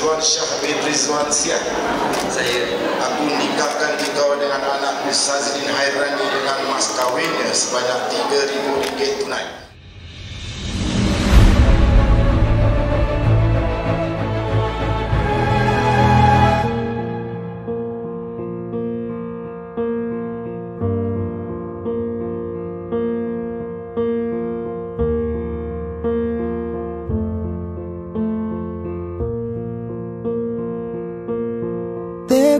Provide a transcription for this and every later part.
Rizwan Syah bin Rizwan Siap Saya Aku nikahkan engkau dengan anakku Sazlin Hairani dengan mas kawinnya sebanyak RM3,000 tunai.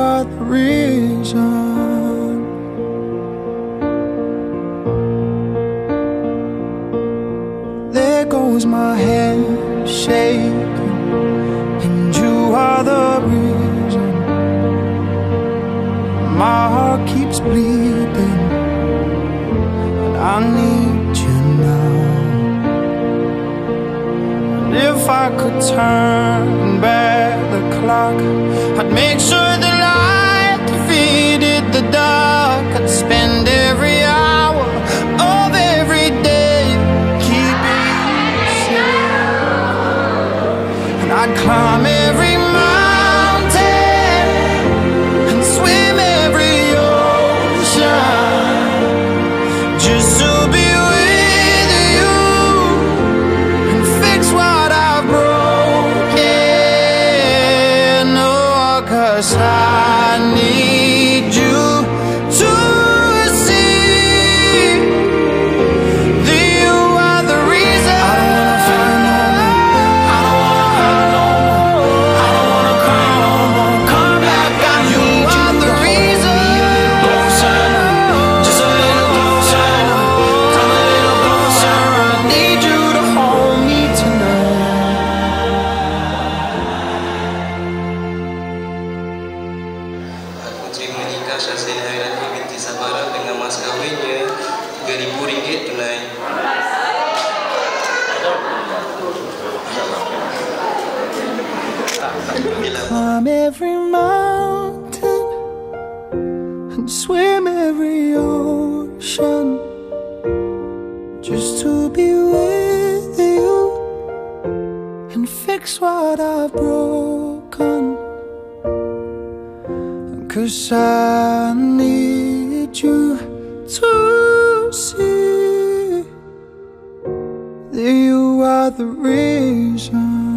are the reason. Aku terima nikah Shazlin Hairani binti Sabara dengan mas kawinnya RM3,000 tunai. Climb every mountain and swim every ocean just to be with you and fix what I've broken. Cause I need you to see that you are the reason.